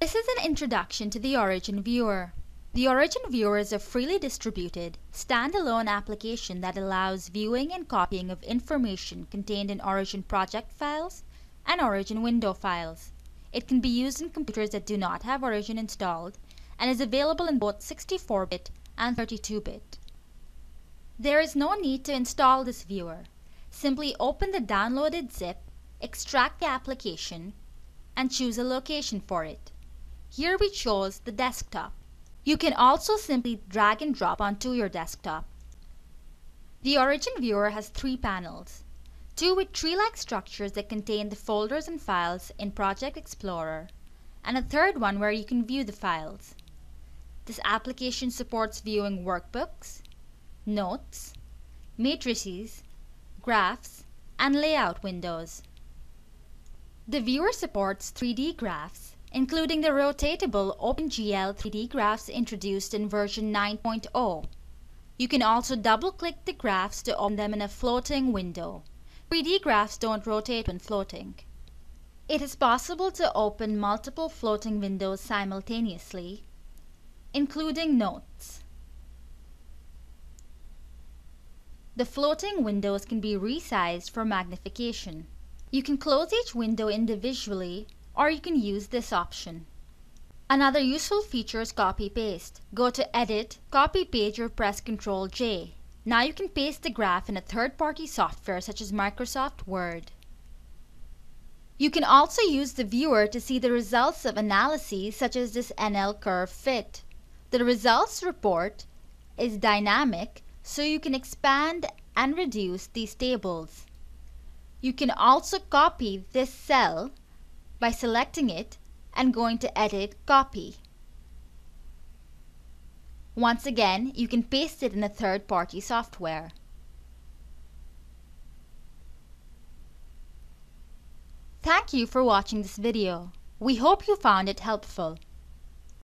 This is an introduction to the Origin Viewer. The Origin Viewer is a freely distributed, standalone application that allows viewing and copying of information contained in Origin project files and Origin window files. It can be used in computers that do not have Origin installed and is available in both 64-bit and 32-bit. There is no need to install this viewer. Simply open the downloaded zip, extract the application, and choose a location for it. Here we chose the desktop. You can also simply drag and drop onto your desktop. The Origin Viewer has three panels. Two with tree-like structures that contain the folders and files in Project Explorer, and a third one where you can view the files. This application supports viewing workbooks, notes, matrices, graphs, and layout windows. The viewer supports 3D graphs including the rotatable OpenGL 3D graphs introduced in version 9.0. You can also double-click the graphs to open them in a floating window. 3D graphs don't rotate when floating. It is possible to open multiple floating windows simultaneously, including notes. The floating windows can be resized for magnification. You can close each window individually or you can use this option. Another useful feature is copy paste. Go to edit, copy page or press Ctrl J. Now you can paste the graph in a third-party software such as Microsoft Word. You can also use the viewer to see the results of analyses such as this NL curve fit. The results report is dynamic so you can expand and reduce these tables. You can also copy this cell by selecting it and going to Edit Copy. Once again, you can paste it in a third-party software. Thank you for watching this video. We hope you found it helpful.